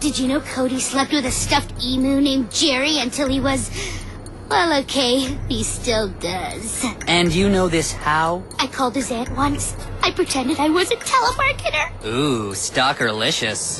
Did you know Cody slept with a stuffed emu named Jerry until he was. Well, okay, he still does. And you know this how? I called his aunt once. I pretended I was a telemarketer. Ooh, stalkerlicious.